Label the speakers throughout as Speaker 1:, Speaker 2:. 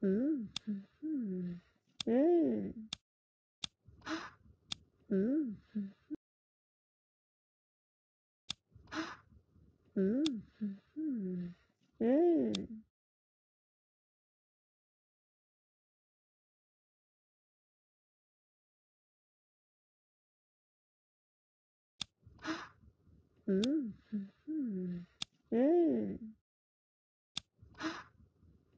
Speaker 1: ừ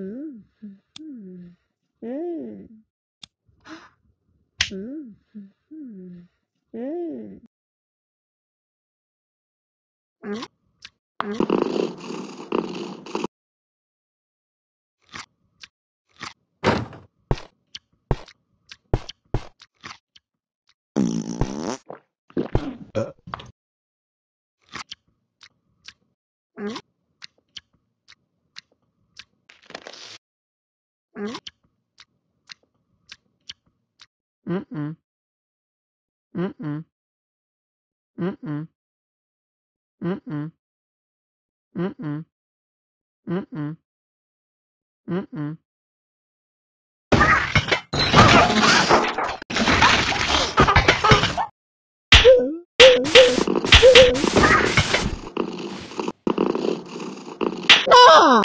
Speaker 1: Mm-hmm. Mm-hmm. Mm. Mm. Mm. Mm-mm. Mm-mm. Mm-mm. Mm-mm. Mm-mm. Mm-mm. No!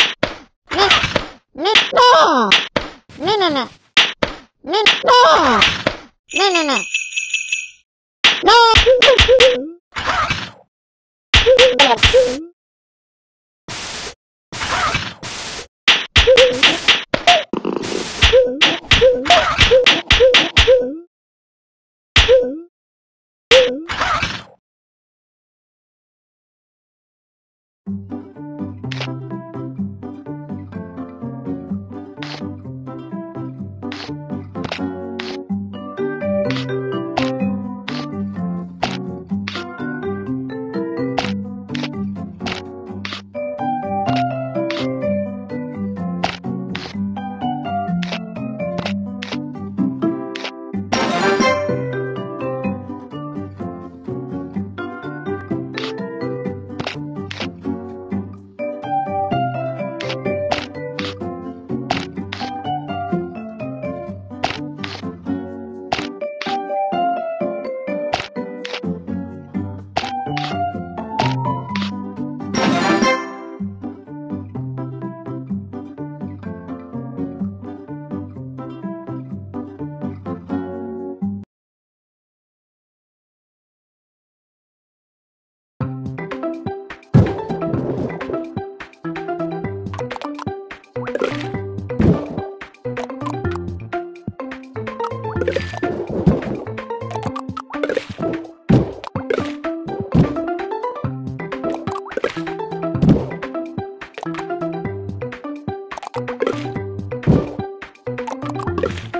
Speaker 1: you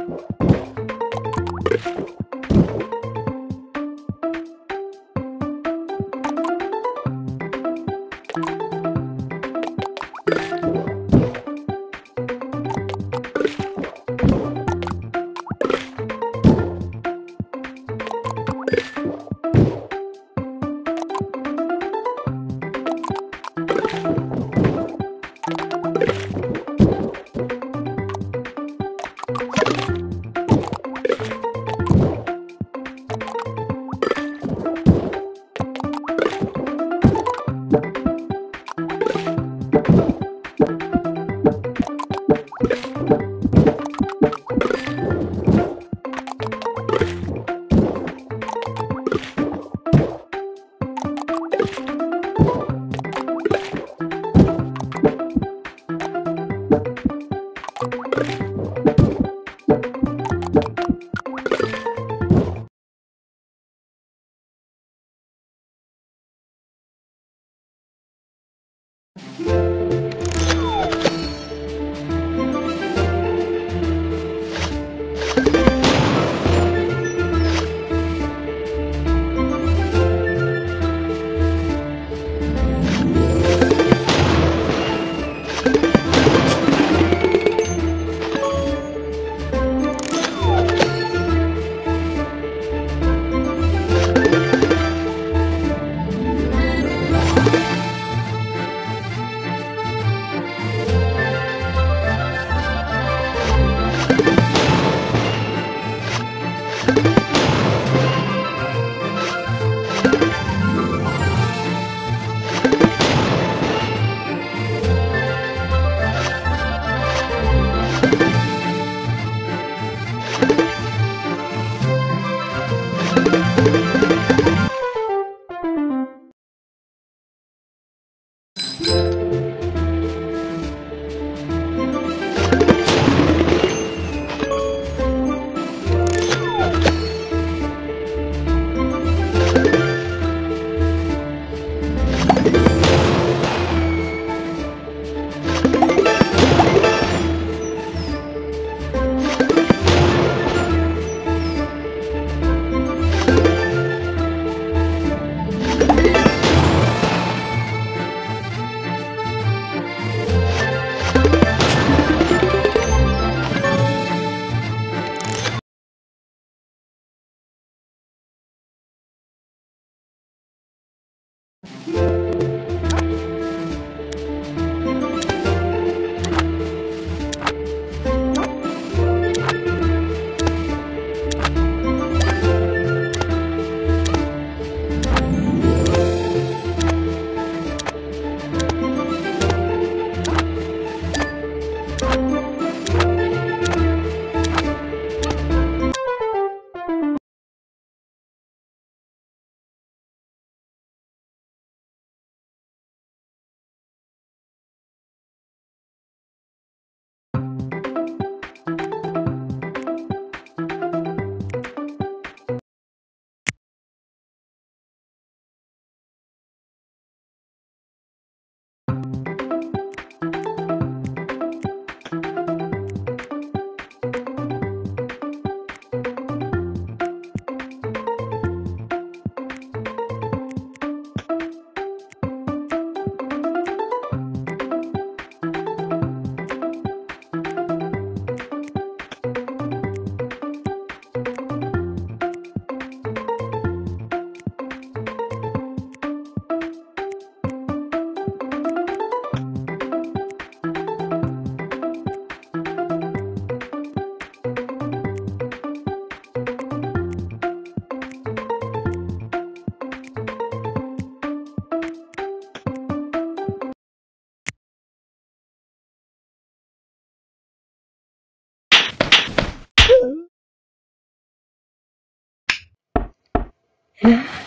Speaker 2: Yeah.